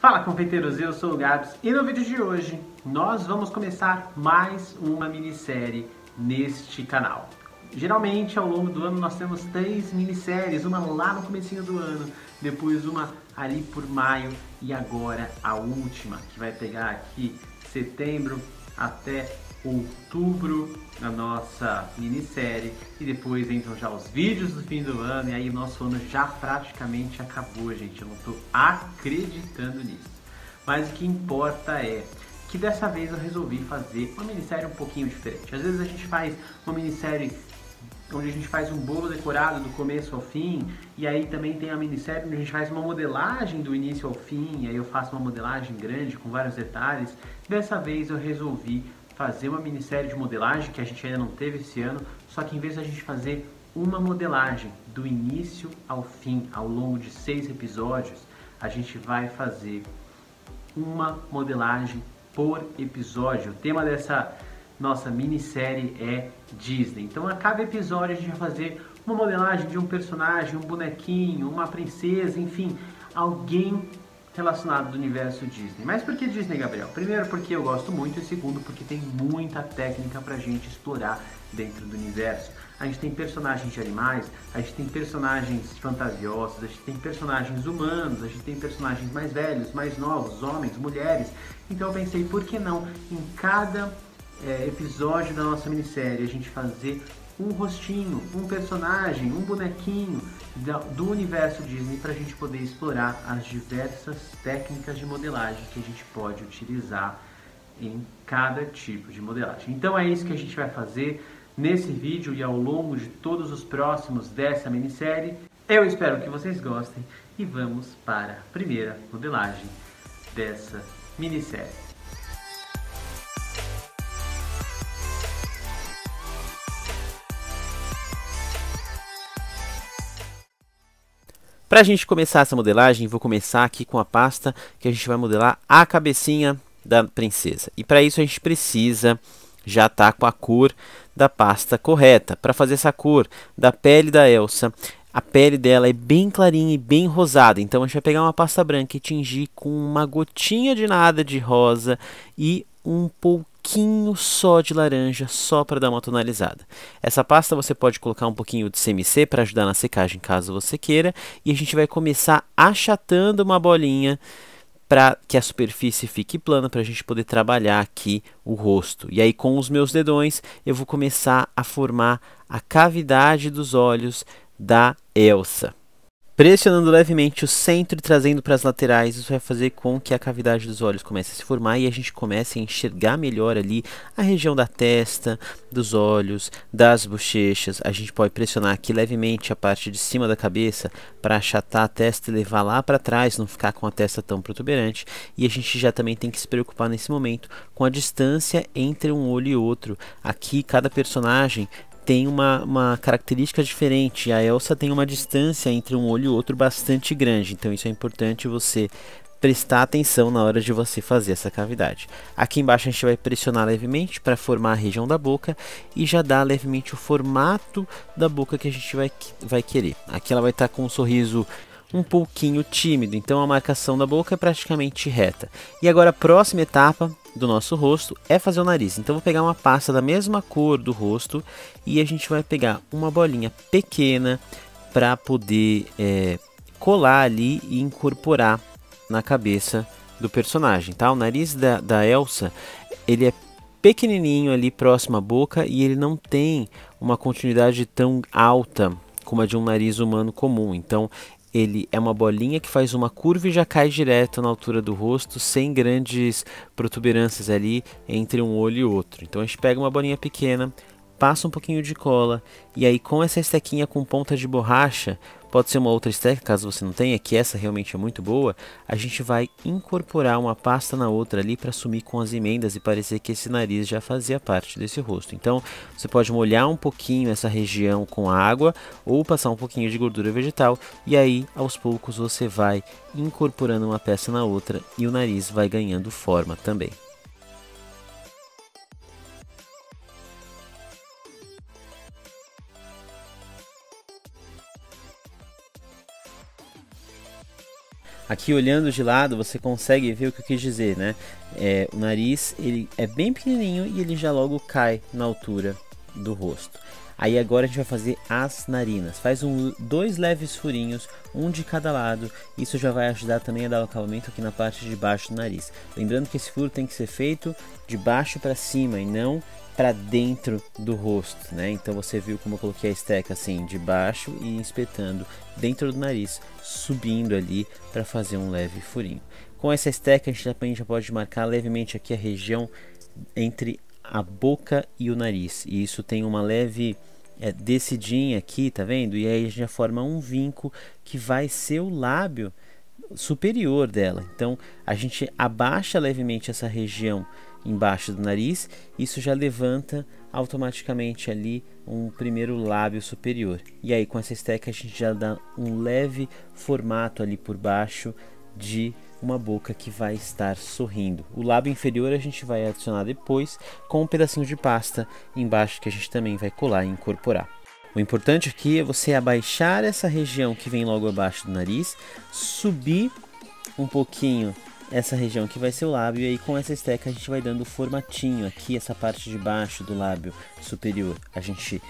Fala confeiteiros, eu sou o Gabs e no vídeo de hoje nós vamos começar mais uma minissérie neste canal. Geralmente ao longo do ano nós temos três minisséries, uma lá no comecinho do ano, depois uma ali por maio e agora a última que vai pegar aqui setembro até outubro na nossa minissérie e depois entram já os vídeos do fim do ano e aí o nosso ano já praticamente acabou, gente. Eu não estou acreditando nisso. Mas o que importa é que dessa vez eu resolvi fazer uma minissérie um pouquinho diferente. Às vezes a gente faz uma minissérie onde a gente faz um bolo decorado do começo ao fim, e aí também tem a minissérie onde a gente faz uma modelagem do início ao fim, aí eu faço uma modelagem grande com vários detalhes. Dessa vez eu resolvi fazer uma minissérie de modelagem que a gente ainda não teve esse ano, só que em vez de a gente fazer uma modelagem do início ao fim, ao longo de seis episódios, a gente vai fazer uma modelagem por episódio. O tema dessa nossa minissérie é Disney. Então a cada episódio a gente vai fazer uma modelagem de um personagem, um bonequinho, uma princesa, enfim, alguém relacionado do universo Disney. Mas por que Disney, Gabriel? Primeiro porque eu gosto muito e segundo porque tem muita técnica pra gente explorar dentro do universo. A gente tem personagens de animais, a gente tem personagens fantasiosos, a gente tem personagens humanos, a gente tem personagens mais velhos, mais novos, homens, mulheres. Então eu pensei, por que não em cada é, episódio da nossa minissérie a gente fazer um rostinho, um personagem, um bonequinho do universo Disney para a gente poder explorar as diversas técnicas de modelagem que a gente pode utilizar em cada tipo de modelagem. Então é isso que a gente vai fazer nesse vídeo e ao longo de todos os próximos dessa minissérie. Eu espero que vocês gostem e vamos para a primeira modelagem dessa minissérie. Para a gente começar essa modelagem, vou começar aqui com a pasta que a gente vai modelar a cabecinha da princesa. E para isso a gente precisa já estar tá com a cor da pasta correta. Para fazer essa cor da pele da Elsa, a pele dela é bem clarinha e bem rosada. Então a gente vai pegar uma pasta branca e tingir com uma gotinha de nada de rosa e um pouquinho só de laranja, só para dar uma tonalizada. Essa pasta você pode colocar um pouquinho de CMC para ajudar na secagem, caso você queira. E a gente vai começar achatando uma bolinha para que a superfície fique plana para a gente poder trabalhar aqui o rosto. E aí com os meus dedões eu vou começar a formar a cavidade dos olhos da Elsa. Pressionando levemente o centro e trazendo para as laterais, isso vai fazer com que a cavidade dos olhos comece a se formar e a gente comece a enxergar melhor ali a região da testa, dos olhos, das bochechas. A gente pode pressionar aqui levemente a parte de cima da cabeça para achatar a testa e levar lá para trás, não ficar com a testa tão protuberante. E a gente já também tem que se preocupar nesse momento com a distância entre um olho e outro. Aqui cada personagem tem uma, uma característica diferente. A Elsa tem uma distância entre um olho e outro bastante grande, então isso é importante você prestar atenção na hora de você fazer essa cavidade. Aqui embaixo a gente vai pressionar levemente para formar a região da boca e já dá levemente o formato da boca que a gente vai, vai querer. Aqui ela vai estar tá com um sorriso um pouquinho tímido, então a marcação da boca é praticamente reta. E agora a próxima etapa do nosso rosto é fazer o nariz. Então vou pegar uma pasta da mesma cor do rosto e a gente vai pegar uma bolinha pequena para poder é, colar ali e incorporar na cabeça do personagem, tá? O nariz da, da Elsa, ele é pequenininho ali próximo à boca e ele não tem uma continuidade tão alta como a de um nariz humano comum. Então ele é uma bolinha que faz uma curva e já cai direto na altura do rosto, sem grandes protuberâncias ali entre um olho e outro. Então a gente pega uma bolinha pequena, passa um pouquinho de cola e aí com essa estequinha com ponta de borracha, pode ser uma outra esteca caso você não tenha, que essa realmente é muito boa, a gente vai incorporar uma pasta na outra ali para sumir com as emendas e parecer que esse nariz já fazia parte desse rosto. Então você pode molhar um pouquinho essa região com água ou passar um pouquinho de gordura vegetal e aí aos poucos você vai incorporando uma peça na outra e o nariz vai ganhando forma também. Aqui olhando de lado você consegue ver o que eu quis dizer, né? É, o nariz ele é bem pequenininho e ele já logo cai na altura do rosto. Aí agora a gente vai fazer as narinas. Faz um, dois leves furinhos, um de cada lado. Isso já vai ajudar também a dar o acabamento aqui na parte de baixo do nariz. Lembrando que esse furo tem que ser feito de baixo para cima e não para dentro do rosto, né? Então você viu como eu coloquei a esteca assim de baixo e espetando dentro do nariz, subindo ali para fazer um leve furinho. Com essa esteca a gente já pode marcar levemente aqui a região entre a boca e o nariz. E isso tem uma leve é, descidinha aqui, tá vendo? E aí a gente já forma um vinco que vai ser o lábio superior dela. Então a gente abaixa levemente essa região embaixo do nariz, isso já levanta automaticamente ali um primeiro lábio superior. E aí com essa esteca a gente já dá um leve formato ali por baixo de uma boca que vai estar sorrindo. O lábio inferior a gente vai adicionar depois com um pedacinho de pasta embaixo que a gente também vai colar e incorporar. O importante aqui é você abaixar essa região que vem logo abaixo do nariz, subir um pouquinho essa região que vai ser o lábio e aí com essa esteca a gente vai dando o formatinho aqui, essa parte de baixo do lábio superior. A gente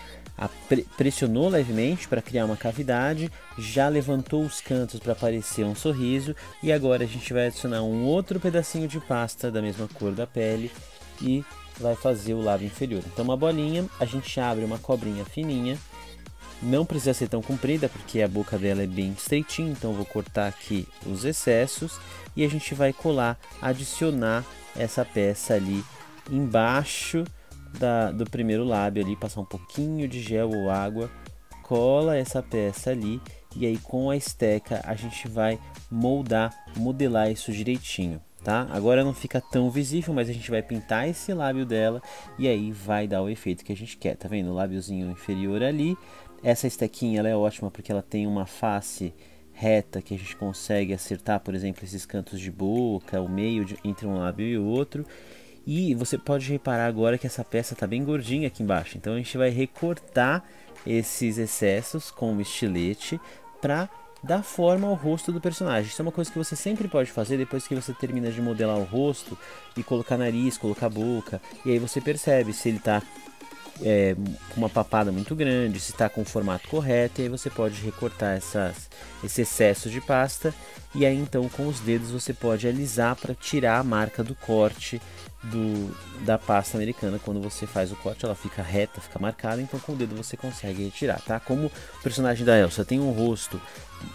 pressionou levemente para criar uma cavidade, já levantou os cantos para aparecer um sorriso e agora a gente vai adicionar um outro pedacinho de pasta da mesma cor da pele e vai fazer o lábio inferior. Então uma bolinha, a gente abre uma cobrinha fininha, não precisa ser tão comprida porque a boca dela é bem estreitinha, então vou cortar aqui os excessos e a gente vai colar, adicionar essa peça ali embaixo da, do primeiro lábio ali, passar um pouquinho de gel ou água, cola essa peça ali e aí com a esteca a gente vai moldar, modelar isso direitinho. Tá? Agora não fica tão visível, mas a gente vai pintar esse lábio dela e aí vai dar o efeito que a gente quer. Tá vendo? O lábiozinho inferior ali. Essa estequinha ela é ótima porque ela tem uma face reta que a gente consegue acertar, por exemplo, esses cantos de boca, o meio de, entre um lábio e outro. E você pode reparar agora que essa peça está bem gordinha aqui embaixo. Então a gente vai recortar esses excessos com o estilete para dar forma ao rosto do personagem. Isso é uma coisa que você sempre pode fazer depois que você termina de modelar o rosto e colocar nariz, colocar boca. E aí você percebe se ele está é, uma papada muito grande, se está com o formato correto, e aí você pode recortar essas, esse excesso de pasta e aí então com os dedos você pode alisar para tirar a marca do corte do, da pasta americana. Quando você faz o corte, ela fica reta, fica marcada, então com o dedo você consegue retirar, tá? Como o personagem da Elsa tem um rosto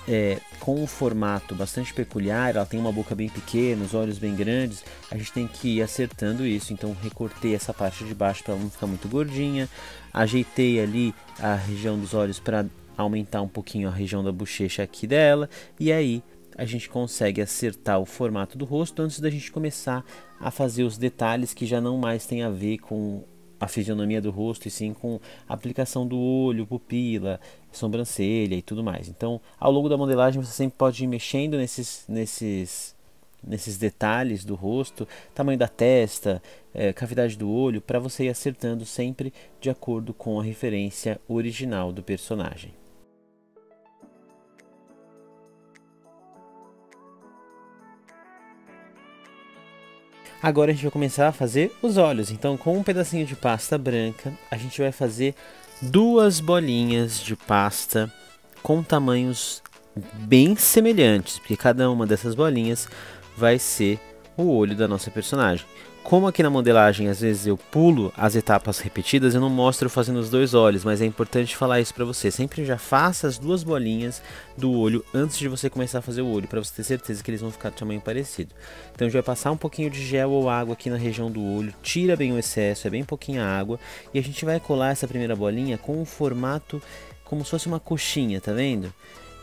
é, com um formato bastante peculiar, ela tem uma boca bem pequena, os olhos bem grandes, a gente tem que ir acertando isso. Então recortei essa parte de baixo para ela não ficar muito gordinha, ajeitei ali a região dos olhos para aumentar um pouquinho a região da bochecha aqui dela, e aí a gente consegue acertar o formato do rosto antes da gente começar a fazer os detalhes que já não mais tem a ver com a fisionomia do rosto e sim com a aplicação do olho, pupila, sobrancelha e tudo mais. Então, ao longo da modelagem você sempre pode ir mexendo nesses, nesses, nesses detalhes do rosto, tamanho da testa, é, cavidade do olho, para você ir acertando sempre de acordo com a referência original do personagem. Agora a gente vai começar a fazer os olhos. Então, com um pedacinho de pasta branca, a gente vai fazer duas bolinhas de pasta com tamanhos bem semelhantes, porque cada uma dessas bolinhas vai ser o olho da nossa personagem. Como aqui na modelagem às vezes eu pulo as etapas repetidas, eu não mostro fazendo os dois olhos, mas é importante falar isso para você. Sempre já faça as duas bolinhas do olho antes de você começar a fazer o olho, para você ter certeza que eles vão ficar do tamanho parecido. Então a gente vai passar um pouquinho de gel ou água aqui na região do olho, tira bem o excesso, é bem pouquinha água, e a gente vai colar essa primeira bolinha com um formato como se fosse uma coxinha, tá vendo?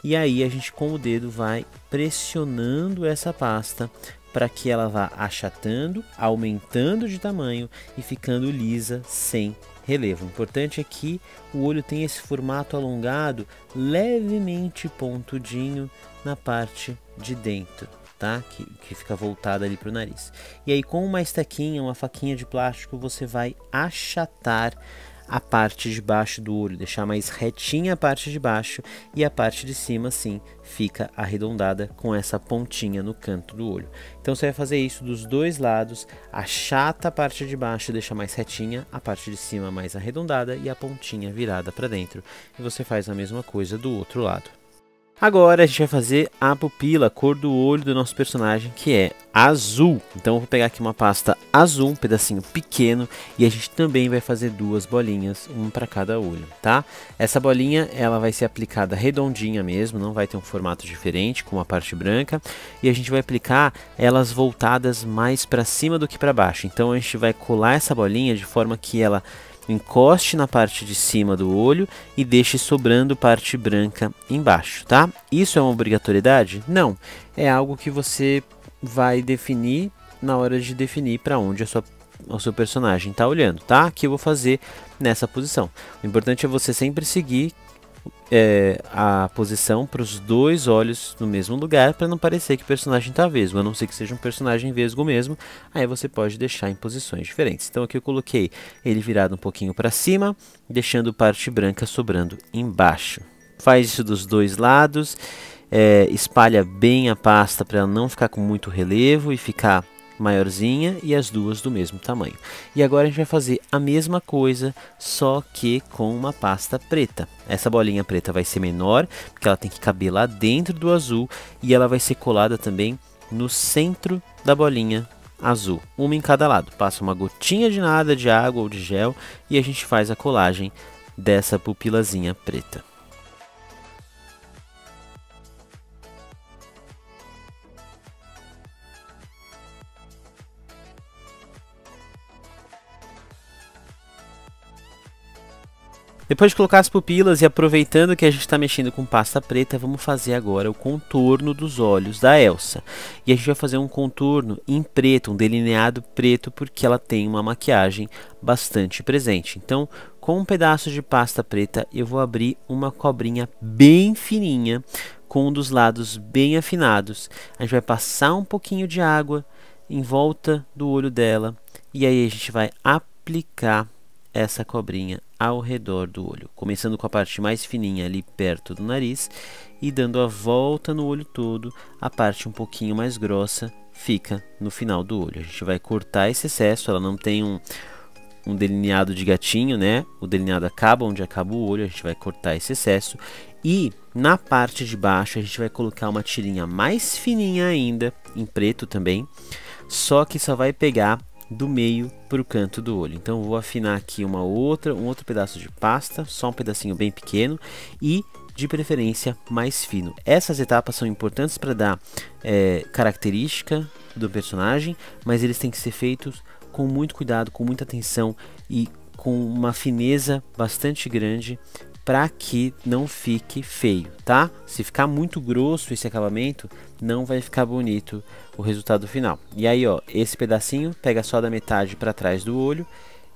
E aí a gente com o dedo vai pressionando essa pasta para que ela vá achatando, aumentando de tamanho e ficando lisa sem relevo. O importante é que o olho tem esse formato alongado, levemente pontudinho na parte de dentro. Tá? Que, que fica voltada ali para o nariz. E aí, com uma estequinha, uma faquinha de plástico, você vai achatar a parte de baixo do olho, deixar mais retinha a parte de baixo e a parte de cima sim fica arredondada com essa pontinha no canto do olho. Então você vai fazer isso dos dois lados, achata a parte de baixo, deixa mais retinha, a parte de cima mais arredondada e a pontinha virada para dentro. E você faz a mesma coisa do outro lado. Agora a gente vai fazer a pupila, a cor do olho do nosso personagem, que é azul. Então eu vou pegar aqui uma pasta azul, um pedacinho pequeno, e a gente também vai fazer duas bolinhas, uma para cada olho, tá? Essa bolinha, ela vai ser aplicada redondinha mesmo, não vai ter um formato diferente, com a parte branca, e a gente vai aplicar elas voltadas mais para cima do que para baixo. Então a gente vai colar essa bolinha de forma que ela encoste na parte de cima do olho e deixe sobrando parte branca embaixo, tá? Isso é uma obrigatoriedade? Não, é algo que você vai definir na hora de definir para onde a sua, o seu personagem está olhando, tá? Que eu vou fazer nessa posição. O importante é você sempre seguir é, a posição para os dois olhos no mesmo lugar para não parecer que o personagem está vesgo, a não ser que seja um personagem vesgo mesmo, aí você pode deixar em posições diferentes. Então aqui eu coloquei ele virado um pouquinho para cima, deixando parte branca sobrando embaixo. Faz isso dos dois lados, é, espalha bem a pasta para ela não ficar com muito relevo e ficar maiorzinha e as duas do mesmo tamanho. E agora a gente vai fazer a mesma coisa, só que com uma pasta preta. Essa bolinha preta vai ser menor, porque ela tem que caber lá dentro do azul e ela vai ser colada também no centro da bolinha azul, uma em cada lado. Passa uma gotinha de nada de água ou de gel e a gente faz a colagem dessa pupilazinha preta. Depois de colocar as pupilas e aproveitando que a gente está mexendo com pasta preta, vamos fazer agora o contorno dos olhos da Elsa. E a gente vai fazer um contorno em preto, um delineado preto, porque ela tem uma maquiagem bastante presente. Então, com um pedaço de pasta preta, eu vou abrir uma cobrinha bem fininha, com um dos lados bem afinados. A gente vai passar um pouquinho de água em volta do olho dela e aí a gente vai aplicar essa cobrinha ao redor do olho, começando com a parte mais fininha ali perto do nariz e dando a volta no olho todo, a parte um pouquinho mais grossa fica no final do olho. A gente vai cortar esse excesso, ela não tem um, um delineado de gatinho, né? O delineado acaba onde acaba o olho, a gente vai cortar esse excesso e na parte de baixo a gente vai colocar uma tirinha mais fininha ainda, em preto também, só que só vai pegar do meio para o canto do olho. Então vou afinar aqui uma outra, um outro pedaço de pasta, só um pedacinho bem pequeno e de preferência mais fino. Essas etapas são importantes para dar é, característica do personagem, mas eles têm que ser feitos com muito cuidado, com muita atenção e com uma fineza bastante grande para que não fique feio, tá? Se ficar muito grosso esse acabamento, não vai ficar bonito o resultado final. E aí, ó, esse pedacinho pega só da metade para trás do olho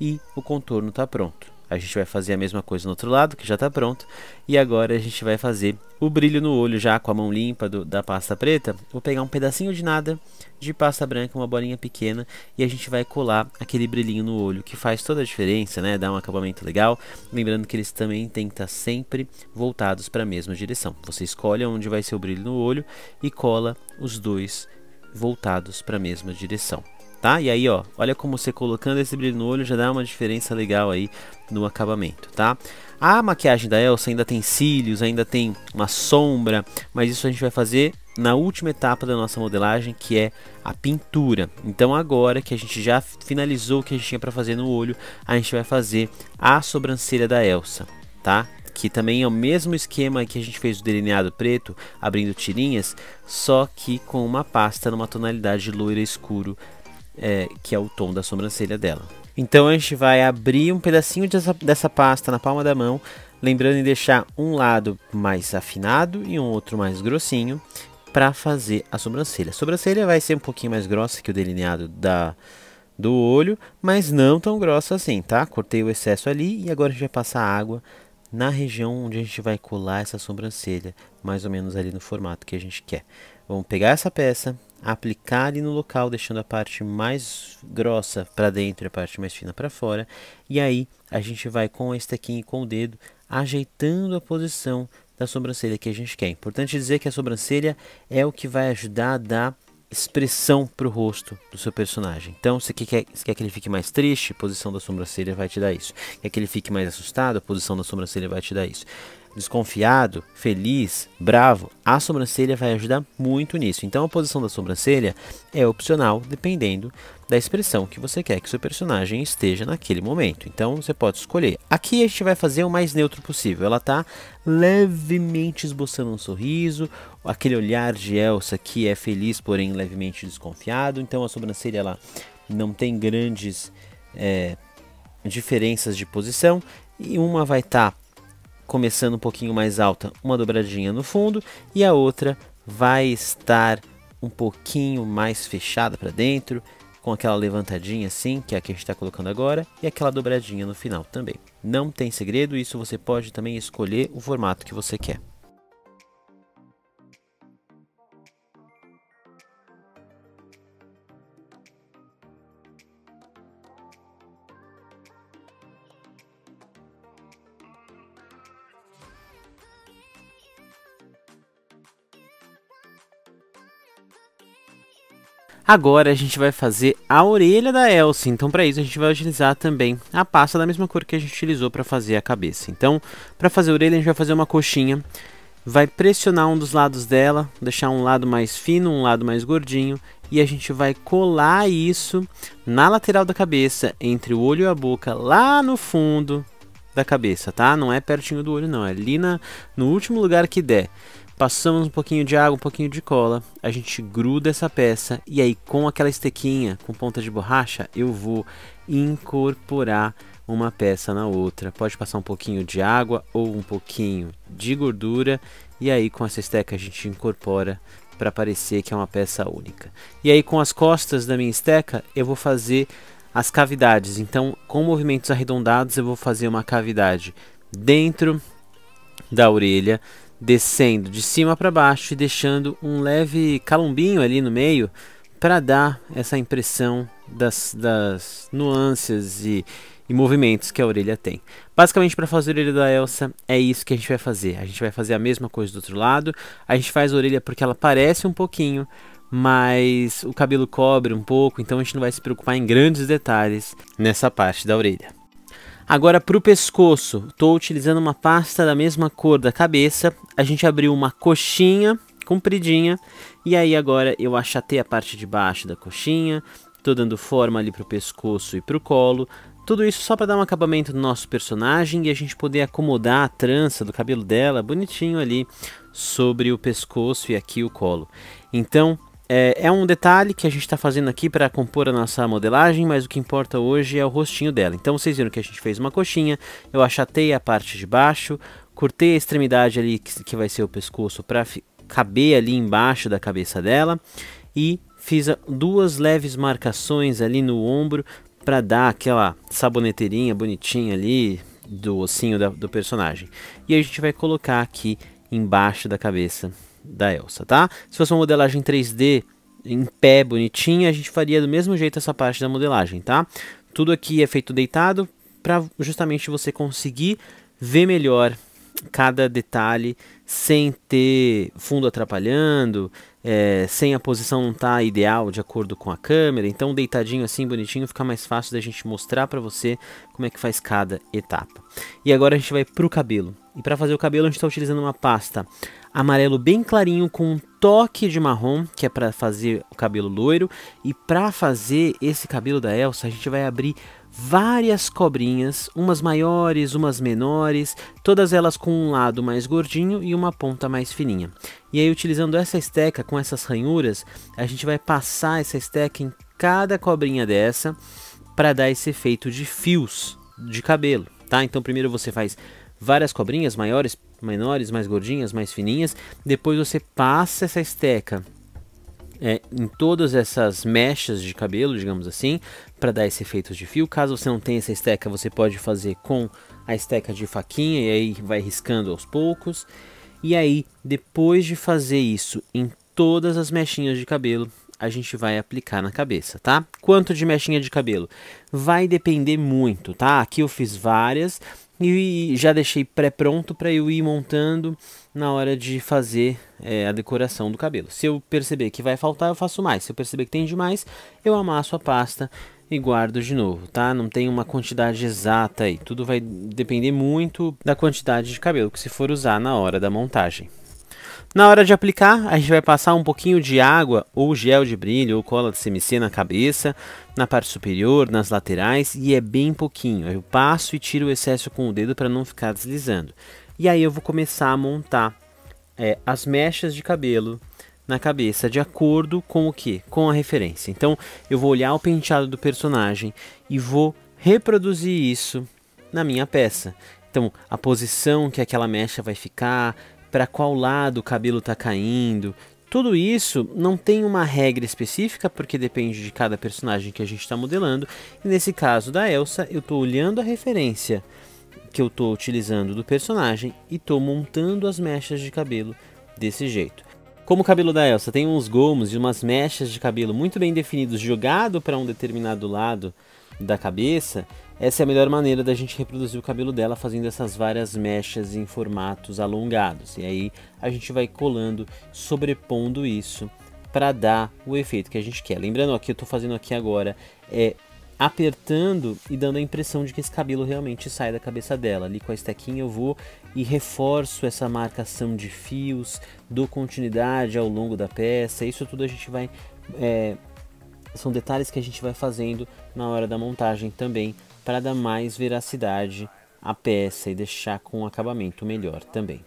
e o contorno está pronto. A gente vai fazer a mesma coisa no outro lado, que já está pronto. E agora a gente vai fazer o brilho no olho já com a mão limpa do, da pasta preta. Vou pegar um pedacinho de nada de pasta branca, uma bolinha pequena. E a gente vai colar aquele brilhinho no olho, que faz toda a diferença, né? Dá um acabamento legal. Lembrando que eles também têm que estar sempre voltados para a mesma direção. Você escolhe onde vai ser o brilho no olho e cola os dois voltados para a mesma direção tá? E aí, ó, olha como você colocando esse brilho no olho já dá uma diferença legal aí no acabamento, tá? A maquiagem da Elsa ainda tem cílios, ainda tem uma sombra, mas isso a gente vai fazer na última etapa da nossa modelagem, que é a pintura. Então agora que a gente já finalizou o que a gente tinha para fazer no olho, a gente vai fazer a sobrancelha da Elsa, tá? Que também é o mesmo esquema que a gente fez o delineado preto, abrindo tirinhas, só que com uma pasta numa tonalidade loira escuro é, que é o tom da sobrancelha dela. Então a gente vai abrir um pedacinho dessa, dessa pasta na palma da mão, lembrando de deixar um lado mais afinado e um outro mais grossinho para fazer a sobrancelha. A sobrancelha vai ser um pouquinho mais grossa que o delineado da, do olho, mas não tão grossa assim, tá? Cortei o excesso ali e agora a gente vai passar água na região onde a gente vai colar essa sobrancelha, mais ou menos ali no formato que a gente quer. Vamos pegar essa peça aplicar ali no local, deixando a parte mais grossa para dentro e a parte mais fina para fora. E aí a gente vai com a estequinha e com o dedo ajeitando a posição da sobrancelha que a gente quer. Importante dizer que a sobrancelha é o que vai ajudar a dar expressão para o rosto do seu personagem. Então, se quer, se quer que ele fique mais triste, a posição da sobrancelha vai te dar isso. Quer que ele fique mais assustado, a posição da sobrancelha vai te dar isso desconfiado, feliz, bravo, a sobrancelha vai ajudar muito nisso. Então a posição da sobrancelha é opcional dependendo da expressão que você quer que seu personagem esteja naquele momento. Então você pode escolher. Aqui a gente vai fazer o mais neutro possível. Ela está levemente esboçando um sorriso, aquele olhar de Elsa que é feliz, porém levemente desconfiado. Então a sobrancelha ela não tem grandes é, diferenças de posição e uma vai estar tá começando um pouquinho mais alta, uma dobradinha no fundo e a outra vai estar um pouquinho mais fechada para dentro, com aquela levantadinha assim, que é a que a gente está colocando agora, e aquela dobradinha no final também. Não tem segredo, isso você pode também escolher o formato que você quer. Agora a gente vai fazer a orelha da Elsa, então para isso a gente vai utilizar também a pasta da mesma cor que a gente utilizou para fazer a cabeça. Então, para fazer a orelha a gente vai fazer uma coxinha, vai pressionar um dos lados dela, deixar um lado mais fino, um lado mais gordinho, e a gente vai colar isso na lateral da cabeça, entre o olho e a boca, lá no fundo da cabeça, tá? Não é pertinho do olho não, é ali na, no último lugar que der. Passamos um pouquinho de água, um pouquinho de cola, a gente gruda essa peça e aí com aquela estequinha com ponta de borracha eu vou incorporar uma peça na outra. Pode passar um pouquinho de água ou um pouquinho de gordura e aí com essa esteca a gente incorpora para parecer que é uma peça única. E aí com as costas da minha esteca eu vou fazer as cavidades. Então com movimentos arredondados eu vou fazer uma cavidade dentro da orelha descendo de cima para baixo e deixando um leve calombinho ali no meio para dar essa impressão das, das nuances e, e, movimentos que a orelha tem. Basicamente, para fazer a orelha da Elsa, é isso que a gente vai fazer. A gente vai fazer a mesma coisa do outro lado. A gente faz a orelha porque ela parece um pouquinho, mas o cabelo cobre um pouco, então a gente não vai se preocupar em grandes detalhes nessa parte da orelha. Agora para o pescoço, estou utilizando uma pasta da mesma cor da cabeça. A gente abriu uma coxinha compridinha e aí agora eu achatei a parte de baixo da coxinha, estou dando forma ali para o pescoço e para o colo. Tudo isso só para dar um acabamento no nosso personagem e a gente poder acomodar a trança do cabelo dela bonitinho ali sobre o pescoço e aqui o colo. Então é, é, um detalhe que a gente está fazendo aqui para compor a nossa modelagem, mas o que importa hoje é o rostinho dela. Então vocês viram que a gente fez uma coxinha, eu achatei a parte de baixo, cortei a extremidade ali que, que vai ser o pescoço para caber ali embaixo da cabeça dela e fiz duas leves marcações ali no ombro para dar aquela saboneteirinha bonitinha ali do ossinho da, do personagem. E a gente vai colocar aqui embaixo da cabeça da Elsa, tá? Se fosse uma modelagem 3D em pé, bonitinha, a gente faria do mesmo jeito essa parte da modelagem, tá? Tudo aqui é feito deitado para justamente você conseguir ver melhor cada detalhe sem ter fundo atrapalhando, é, sem a posição não estar tá ideal de acordo com a câmera. Então, deitadinho assim, bonitinho, fica mais fácil da gente mostrar para você como é que faz cada etapa. E agora a gente vai para o cabelo. E para fazer o cabelo a gente está utilizando uma pasta amarelo bem clarinho com um toque de marrom, que é para fazer o cabelo loiro. E para fazer esse cabelo da Elsa, a gente vai abrir várias cobrinhas, umas maiores, umas menores, todas elas com um lado mais gordinho e uma ponta mais fininha. E aí utilizando essa esteca com essas ranhuras, a gente vai passar essa esteca em cada cobrinha dessa para dar esse efeito de fios de cabelo, tá? Então primeiro você faz várias cobrinhas maiores, menores, mais gordinhas, mais fininhas. Depois você passa essa esteca é, em todas essas mechas de cabelo, digamos assim, para dar esse efeito de fio. Caso você não tenha essa esteca, você pode fazer com a esteca de faquinha e aí vai riscando aos poucos. E aí, depois de fazer isso em todas as mechinhas de cabelo, a gente vai aplicar na cabeça, tá? Quanto de mechinha de cabelo? Vai depender muito, tá? Aqui eu fiz várias e já deixei pré-pronto para eu ir montando na hora de fazer é, a decoração do cabelo. Se eu perceber que vai faltar, eu faço mais. Se eu perceber que tem demais, eu amasso a pasta e guardo de novo, tá? Não tem uma quantidade exata aí. Tudo vai depender muito da quantidade de cabelo que se for usar na hora da montagem. Na hora de aplicar, a gente vai passar um pouquinho de água ou gel de brilho ou cola de CMC na cabeça, na parte superior, nas laterais e é bem pouquinho. Eu passo e tiro o excesso com o dedo para não ficar deslizando. E aí eu vou começar a montar é, as mechas de cabelo na cabeça de acordo com o que? Com a referência. Então eu vou olhar o penteado do personagem e vou reproduzir isso na minha peça. Então a posição que aquela mecha vai ficar, para qual lado o cabelo está caindo. Tudo isso não tem uma regra específica, porque depende de cada personagem que a gente está modelando. E nesse caso da Elsa, eu estou olhando a referência que eu estou utilizando do personagem e estou montando as mechas de cabelo desse jeito. Como o cabelo da Elsa tem uns gomos e umas mechas de cabelo muito bem definidos jogado para um determinado lado da cabeça, essa é a melhor maneira da gente reproduzir o cabelo dela fazendo essas várias mechas em formatos alongados. E aí a gente vai colando, sobrepondo isso para dar o efeito que a gente quer. Lembrando, ó, que eu estou fazendo aqui agora é apertando e dando a impressão de que esse cabelo realmente sai da cabeça dela. Ali com a estequinha eu vou e reforço essa marcação de fios, dou continuidade ao longo da peça. Isso tudo a gente vai é, são detalhes que a gente vai fazendo na hora da montagem também para dar mais veracidade à peça e deixar com um acabamento melhor também.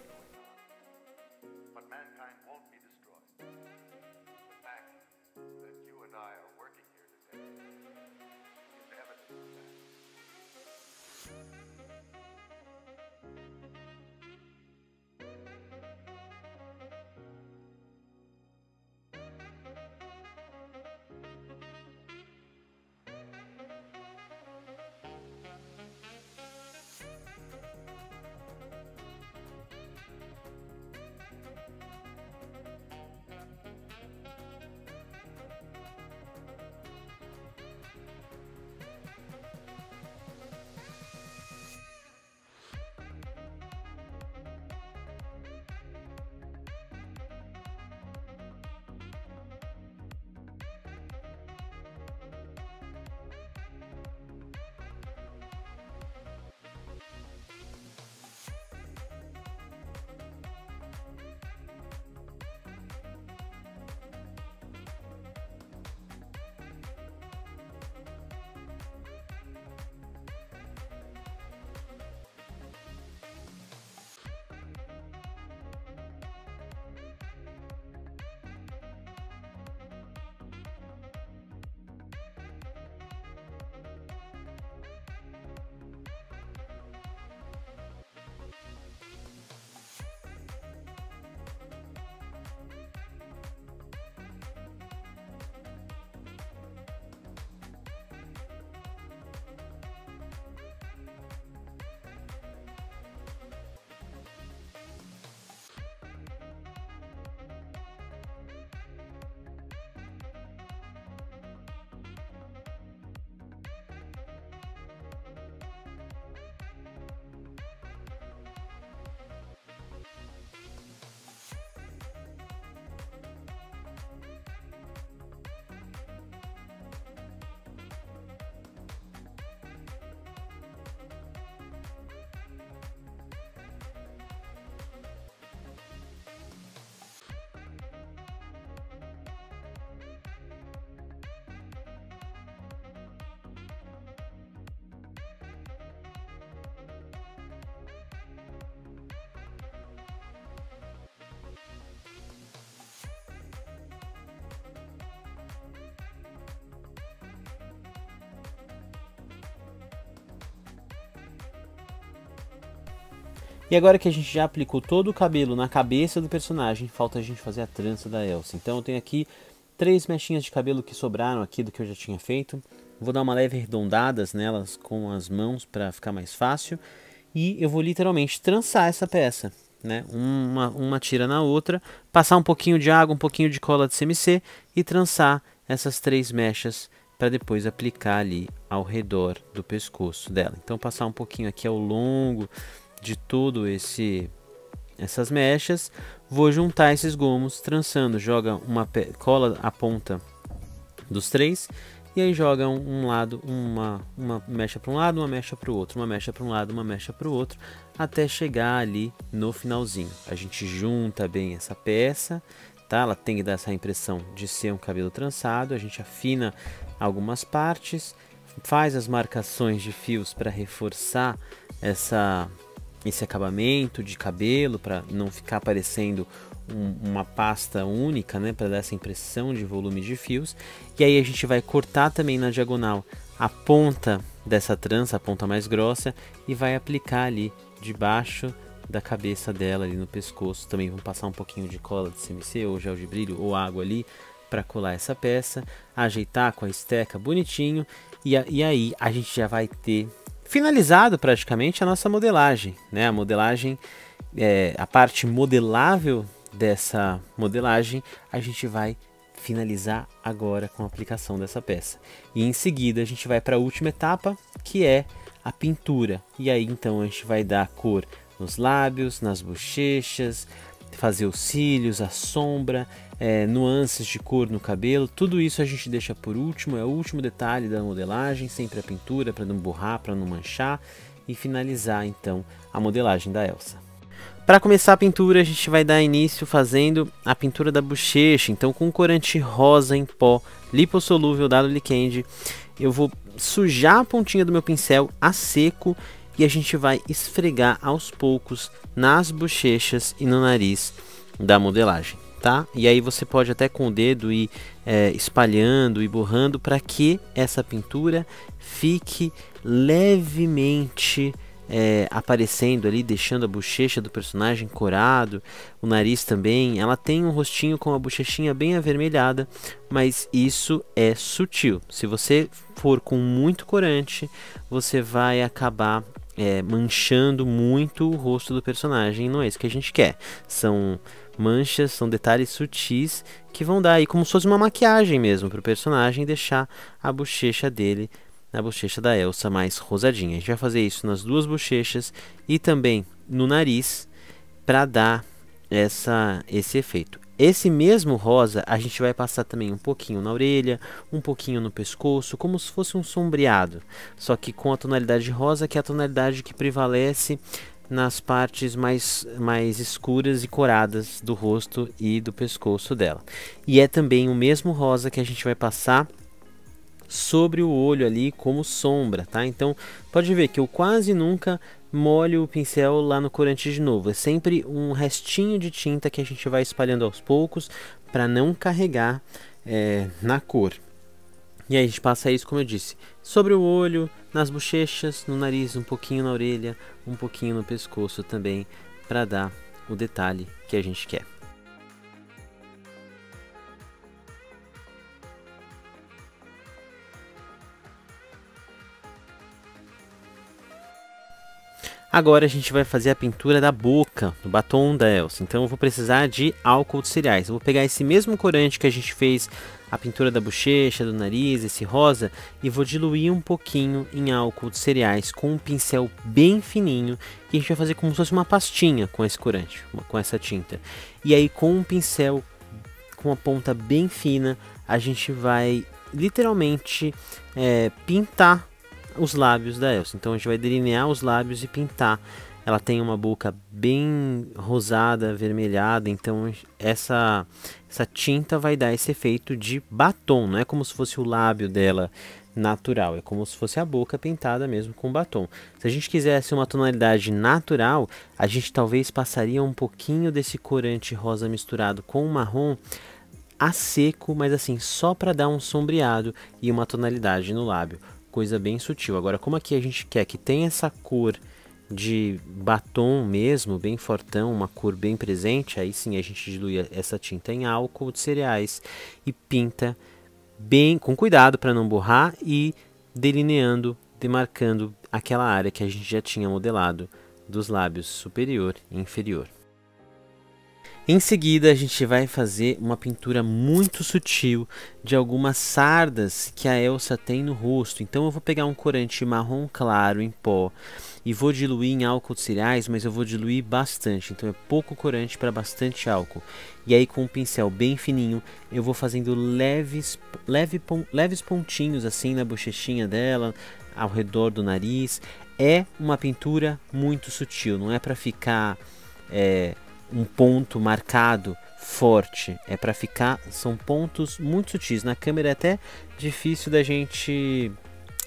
E agora que a gente já aplicou todo o cabelo na cabeça do personagem, falta a gente fazer a trança da Elsa. Então eu tenho aqui três mechinhas de cabelo que sobraram aqui do que eu já tinha feito. Vou dar uma leve arredondadas nelas com as mãos para ficar mais fácil. E eu vou literalmente trançar essa peça. né? Uma, uma tira na outra, passar um pouquinho de água, um pouquinho de cola de CMC e trançar essas três mechas para depois aplicar ali ao redor do pescoço dela. Então passar um pouquinho aqui ao longo de todo esse essas mechas, vou juntar esses gomos trançando, joga uma cola a ponta dos três e aí joga um, lado, uma, uma mecha para um lado, uma mecha para o outro, uma mecha para um lado, uma mecha para o outro, até chegar ali no finalzinho. A gente junta bem essa peça, tá? Ela tem que dar essa impressão de ser um cabelo trançado, a gente afina algumas partes, faz as marcações de fios para reforçar essa esse acabamento de cabelo para não ficar parecendo um, uma pasta única, né, para dar essa impressão de volume de fios. E aí a gente vai cortar também na diagonal a ponta dessa trança, a ponta mais grossa, e vai aplicar ali debaixo da cabeça dela ali no pescoço. Também vamos passar um pouquinho de cola de CMC ou gel de brilho ou água ali para colar essa peça, ajeitar com a esteca bonitinho e, e aí a gente já vai ter finalizado praticamente a nossa modelagem, né? A modelagem, é, a parte modelável dessa modelagem, a gente vai finalizar agora com a aplicação dessa peça. E em seguida a gente vai para a última etapa, que é a pintura. E aí então a gente vai dar cor nos lábios, nas bochechas, fazer os cílios, a sombra, é, nuances de cor no cabelo, tudo isso a gente deixa por último, é o último detalhe da modelagem, sempre a pintura para não borrar, para não manchar e finalizar então a modelagem da Elsa. Para começar a pintura, a gente vai dar início fazendo a pintura da bochecha. Então, com corante rosa em pó, lipossolúvel da Liquend, eu vou sujar a pontinha do meu pincel a seco e a gente vai esfregar aos poucos nas bochechas e no nariz da modelagem, tá? E aí você pode até com o dedo ir é, espalhando e borrando para que essa pintura fique levemente é, aparecendo ali, deixando a bochecha do personagem corado, o nariz também. Ela tem um rostinho com a bochechinha bem avermelhada, mas isso é sutil. Se você for com muito corante, você vai acabar é, manchando muito o rosto do personagem. Não é isso que a gente quer. São manchas, são detalhes sutis que vão dar aí como se fosse uma maquiagem mesmo para o personagem deixar a bochecha dele na bochecha da Elsa mais rosadinha. A gente vai fazer isso nas duas bochechas e também no nariz para dar essa, esse efeito. Esse mesmo rosa a gente vai passar também um pouquinho na orelha, um pouquinho no pescoço, como se fosse um sombreado, só que com a tonalidade rosa, que é a tonalidade que prevalece nas partes mais, mais escuras e coradas do rosto e do pescoço dela. E é também o mesmo rosa que a gente vai passar sobre o olho ali como sombra, tá? Então pode ver que eu quase nunca molho o pincel lá no corante de novo. É sempre um restinho de tinta que a gente vai espalhando aos poucos para não carregar é, na cor. E aí a gente passa isso, como eu disse, sobre o olho, nas bochechas, no nariz, um pouquinho na orelha, um pouquinho no pescoço também, para dar o detalhe que a gente quer. Agora a gente vai fazer a pintura da boca, do batom da Elsa. Então eu vou precisar de álcool de cereais. Eu vou pegar esse mesmo corante que a gente fez a pintura da bochecha, do nariz, esse rosa, e vou diluir um pouquinho em álcool de cereais com um pincel bem fininho, que a gente vai fazer como se fosse uma pastinha com esse corante, com essa tinta. E aí com um pincel com a ponta bem fina, a gente vai literalmente é, pintar os lábios da Elsa. Então a gente vai delinear os lábios e pintar. Ela tem uma boca bem rosada, avermelhada, então essa, essa tinta vai dar esse efeito de batom, não é como se fosse o lábio dela natural, é como se fosse a boca pintada mesmo com batom. Se a gente quisesse uma tonalidade natural, a gente talvez passaria um pouquinho desse corante rosa misturado com marrom a seco, mas assim, só para dar um sombreado e uma tonalidade no lábio coisa bem sutil. Agora, como aqui a gente quer que tenha essa cor de batom mesmo, bem fortão, uma cor bem presente, aí sim a gente dilui essa tinta em álcool de cereais e pinta bem com cuidado para não borrar e delineando, demarcando aquela área que a gente já tinha modelado dos lábios superior e inferior. Em seguida, a gente vai fazer uma pintura muito sutil de algumas sardas que a Elsa tem no rosto. Então eu vou pegar um corante marrom claro em pó e vou diluir em álcool de cereais, mas eu vou diluir bastante. Então é pouco corante para bastante álcool. E aí com um pincel bem fininho, eu vou fazendo leves, leve, leves pontinhos assim na bochechinha dela, ao redor do nariz. É uma pintura muito sutil, não é para ficar é, um ponto marcado forte, é para ficar são pontos muito sutis. Na câmera é até difícil da gente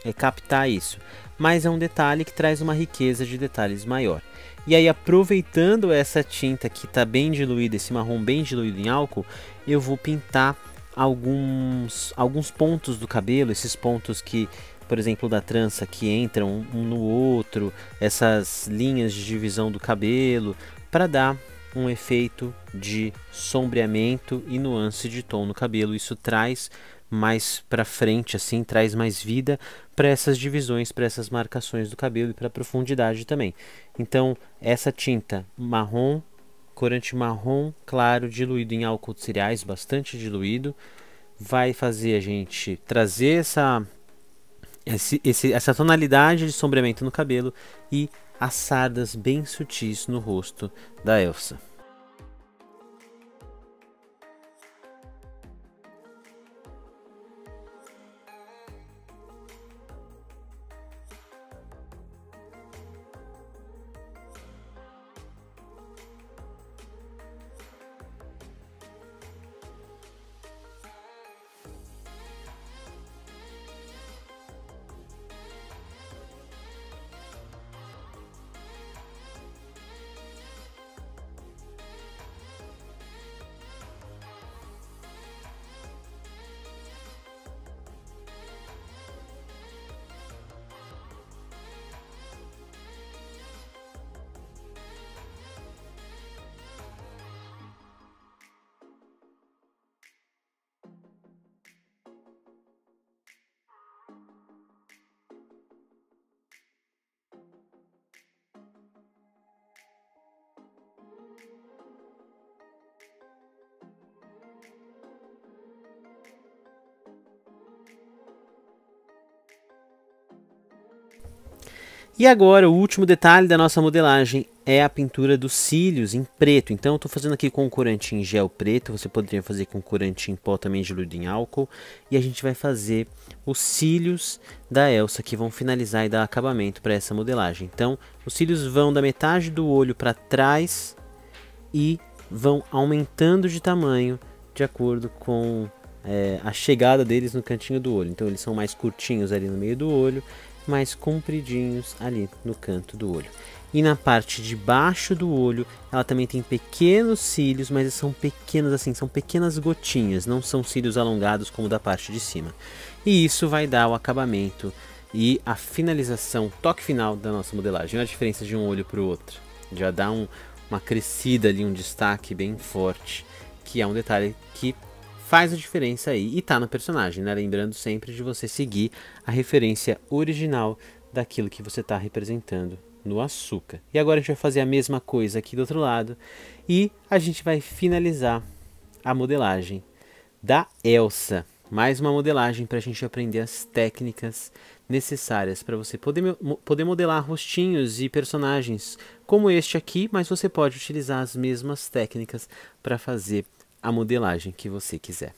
é, captar isso, mas é um detalhe que traz uma riqueza de detalhes maior. E aí aproveitando essa tinta que está bem diluída, esse marrom bem diluído em álcool, eu vou pintar alguns alguns pontos do cabelo, esses pontos que por exemplo, da trança que entram um no outro, essas linhas de divisão do cabelo, para dar um efeito de sombreamento e nuance de tom no cabelo. Isso traz mais para frente, assim, traz mais vida para essas divisões, para essas marcações do cabelo e para profundidade também. Então, essa tinta marrom, corante marrom claro, diluído em álcool de cereais, bastante diluído, vai fazer a gente trazer essa esse, essa tonalidade de sombreamento no cabelo e as sardas bem sutis no rosto da Elsa. E agora, o último detalhe da nossa modelagem é a pintura dos cílios em preto. Então, eu estou fazendo aqui com corante em gel preto, você poderia fazer com corante em pó também diluído em álcool. E a gente vai fazer os cílios da Elsa, que vão finalizar e dar acabamento para essa modelagem. Então, os cílios vão da metade do olho para trás e vão aumentando de tamanho de acordo com é, a chegada deles no cantinho do olho. Então, eles são mais curtinhos ali no meio do olho mais compridinhos ali no canto do olho. E na parte de baixo do olho, ela também tem pequenos cílios, mas são pequenos assim, são pequenas gotinhas, não são cílios alongados como da parte de cima. E isso vai dar o acabamento e a finalização, toque final da nossa modelagem. Olha a diferença de um olho para o outro. Já dá um, uma crescida ali, um destaque bem forte, que é um detalhe que faz a diferença aí e tá no personagem, né? Lembrando sempre de você seguir a referência original daquilo que você está representando no açúcar. E agora a gente vai fazer a mesma coisa aqui do outro lado e a gente vai finalizar a modelagem da Elsa. Mais uma modelagem para a gente aprender as técnicas necessárias para você poder, poder modelar rostinhos e personagens como este aqui, mas você pode utilizar as mesmas técnicas para fazer a modelagem que você quiser.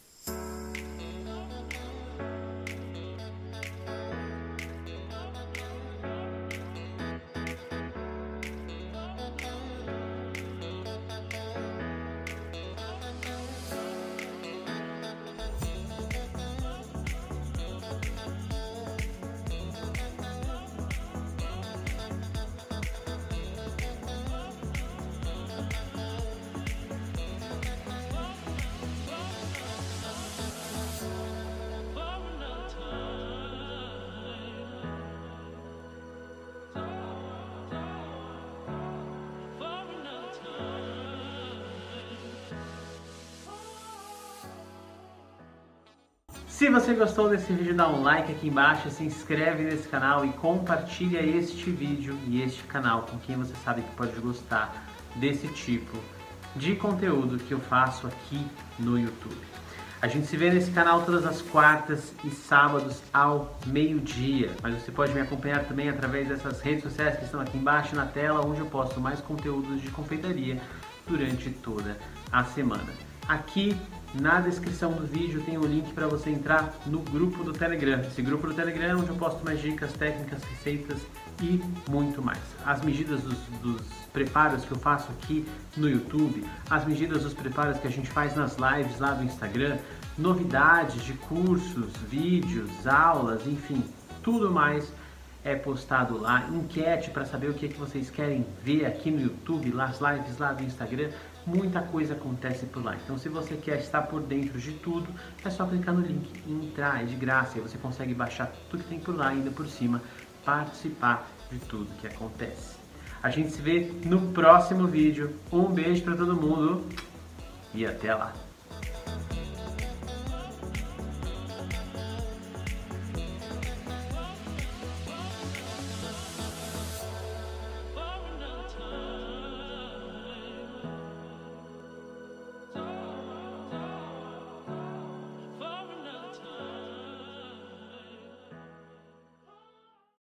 Se você gostou desse vídeo, dá um like aqui embaixo, se inscreve nesse canal e compartilha este vídeo e este canal com quem você sabe que pode gostar desse tipo de conteúdo que eu faço aqui no YouTube. A gente se vê nesse canal todas as quartas e sábados ao meio-dia, mas você pode me acompanhar também através dessas redes sociais que estão aqui embaixo na tela, onde eu posto mais conteúdos de confeitaria durante toda a semana. Aqui na descrição do vídeo tem o um link para você entrar no grupo do Telegram. Esse grupo do Telegram é onde eu posto mais dicas, técnicas, receitas e muito mais. As medidas dos, dos, preparos que eu faço aqui no YouTube, as medidas dos preparos que a gente faz nas lives lá do Instagram, novidades de cursos, vídeos, aulas, enfim, tudo mais é postado lá, enquete para saber o que, é que vocês querem ver aqui no YouTube, nas lives lá do Instagram, muita coisa acontece por lá. Então se você quer estar por dentro de tudo, é só clicar no link e entrar, é de graça, e você consegue baixar tudo que tem por lá ainda por cima, participar de tudo que acontece. A gente se vê no próximo vídeo. Um beijo para todo mundo e até lá.